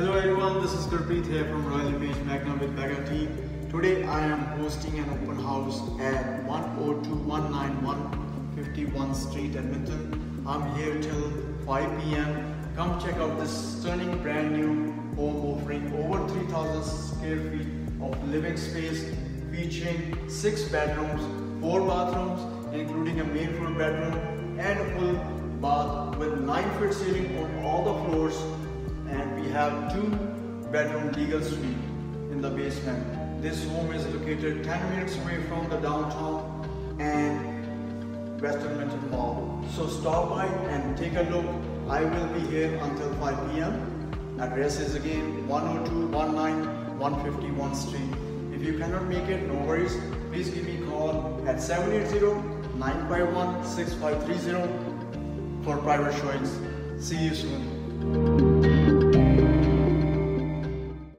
Hello everyone, this is Gurpreet here from Royal Image Magna with Mega team. Today I am hosting an open house at 10219 Street, Edmonton. I'm here till 5 p.m. Come check out this stunning brand new home offering over 3000 square feet of living space featuring 6 bedrooms, 4 bathrooms including a main floor bedroom and a full bath with 9 foot ceiling on all the floors have two bedroom legal suite in the basement. This home is located 10 minutes away from the downtown and West Edmonton Mall. So stop by and take a look. I will be here until 5 p.m. Address is again 10219 151 Street. If you cannot make it, no worries. Please give me a call at 780-951-6530 for private showings. See you soon.